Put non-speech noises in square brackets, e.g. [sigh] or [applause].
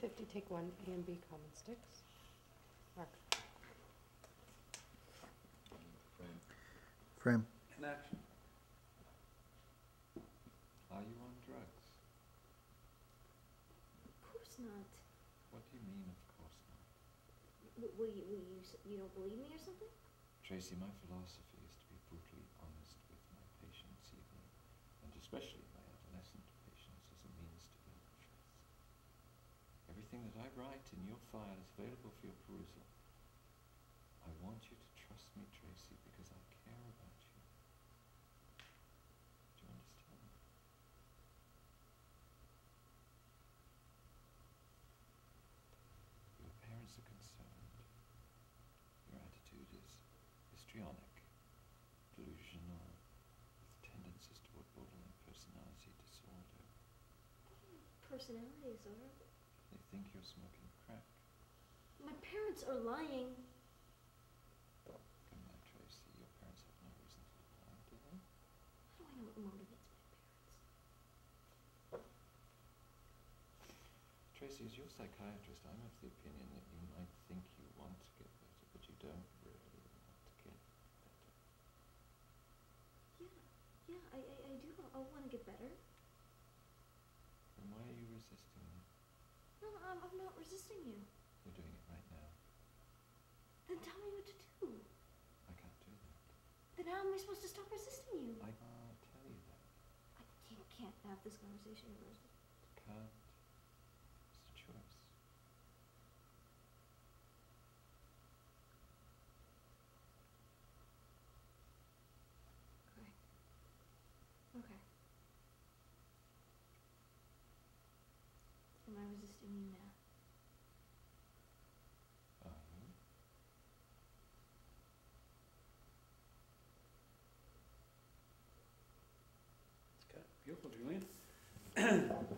fifty, take one, A and B common sticks. Mark. Frame. In action. Are you on drugs? Of course not. What do you mean, of course not? W- will you, will you, s- you don't believe me or something? Tracey, my philosophy is to be brutally honest with my patients, even, and especially my adolescent patients, as a means to build trust. Everything that I write in your file is available for your perusal. I want you to trust me, Tracey, because I care about you. Do you understand? Your parents are concerned. Your attitude is histrionic, delusional, with tendencies toward borderline personality disorder. Personality disorder. They think you're smoking crack. My parents are lying. Come on, Tracey, your parents have no reason to lie, do they? How do I know what motivates my parents? Tracey, as your psychiatrist, I'm of the opinion that you might think you want to get better, but you don't really want to get better. Yeah, yeah, I, I, I do. I want to get better. Then why are you resisting me? No, I'm, I'm not resisting you. You're doing it right now. Then tell me what to do. I can't do that. Then how am I supposed to stop resisting you? I can't tell you that. I can't, can't have this conversation person. Can't. It's a choice. Okay. Okay. Am I resisting you now? Are you? Okay, beautiful, Julian. [clears throat]